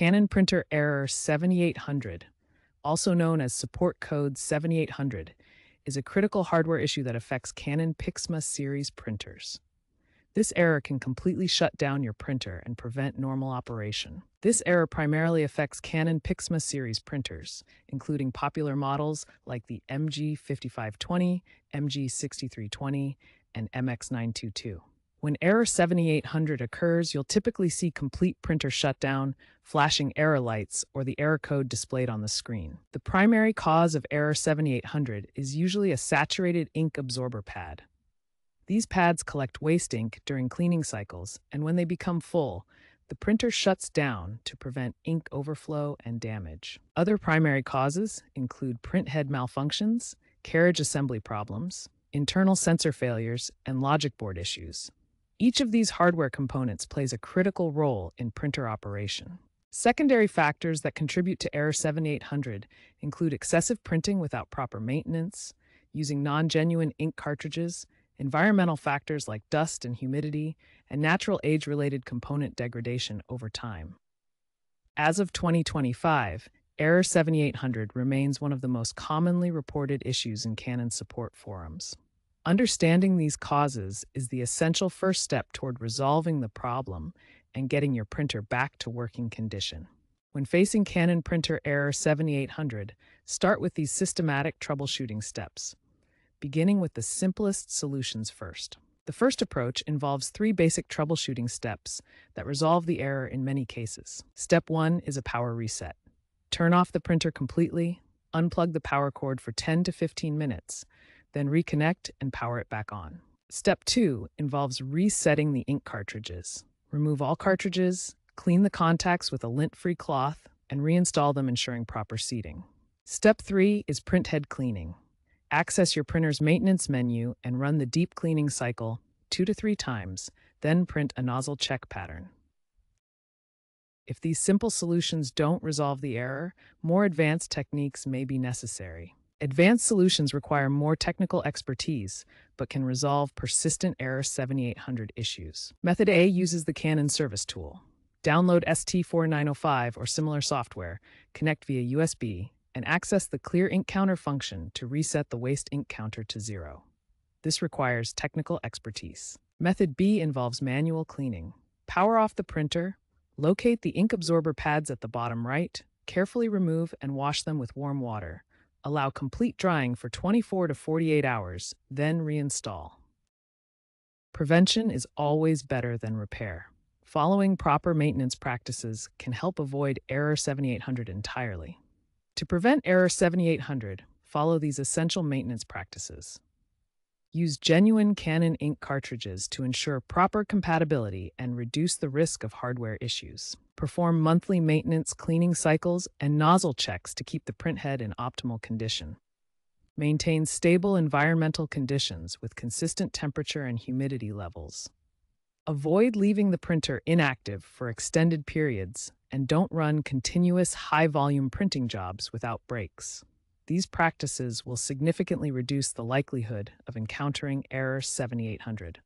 Canon printer error 7800, also known as support code 7800, is a critical hardware issue that affects Canon Pixma series printers. This error can completely shut down your printer and prevent normal operation. This error primarily affects Canon Pixma series printers, including popular models like the MG5520, MG6320, and MX922. When error 7800 occurs, you'll typically see complete printer shutdown, flashing error lights, or the error code displayed on the screen. The primary cause of error 7800 is usually a saturated ink absorber pad. These pads collect waste ink during cleaning cycles, and when they become full, the printer shuts down to prevent ink overflow and damage. Other primary causes include print head malfunctions, carriage assembly problems, internal sensor failures, and logic board issues. Each of these hardware components plays a critical role in printer operation. Secondary factors that contribute to error 7800 include excessive printing without proper maintenance, using non-genuine ink cartridges, environmental factors like dust and humidity, and natural age-related component degradation over time. As of 2025, Error 7800 remains one of the most commonly reported issues in Canon support forums. Understanding these causes is the essential first step toward resolving the problem and getting your printer back to working condition. When facing Canon printer error 7800, start with these systematic troubleshooting steps, beginning with the simplest solutions first. The first approach involves three basic troubleshooting steps that resolve the error in many cases. Step one is a power reset. Turn off the printer completely, unplug the power cord for 10 to 15 minutes, then reconnect and power it back on. Step two involves resetting the ink cartridges. Remove all cartridges, clean the contacts with a lint-free cloth, and reinstall them ensuring proper seating. Step three is print head cleaning. Access your printer's maintenance menu and run the deep cleaning cycle two to three times, then print a nozzle check pattern. If these simple solutions don't resolve the error, more advanced techniques may be necessary. Advanced solutions require more technical expertise, but can resolve persistent Error 7800 issues. Method A uses the Canon Service Tool. Download ST4905 or similar software, connect via USB, and access the Clear Ink Counter function to reset the waste ink counter to zero. This requires technical expertise. Method B involves manual cleaning. Power off the printer, locate the ink absorber pads at the bottom right, carefully remove and wash them with warm water. Allow complete drying for 24 to 48 hours, then reinstall. Prevention is always better than repair. Following proper maintenance practices can help avoid Error 7800 entirely. To prevent Error 7800, follow these essential maintenance practices. Use genuine Canon ink cartridges to ensure proper compatibility and reduce the risk of hardware issues. Perform monthly maintenance cleaning cycles and nozzle checks to keep the printhead in optimal condition. Maintain stable environmental conditions with consistent temperature and humidity levels. Avoid leaving the printer inactive for extended periods and don't run continuous high-volume printing jobs without breaks. These practices will significantly reduce the likelihood of encountering error 7800.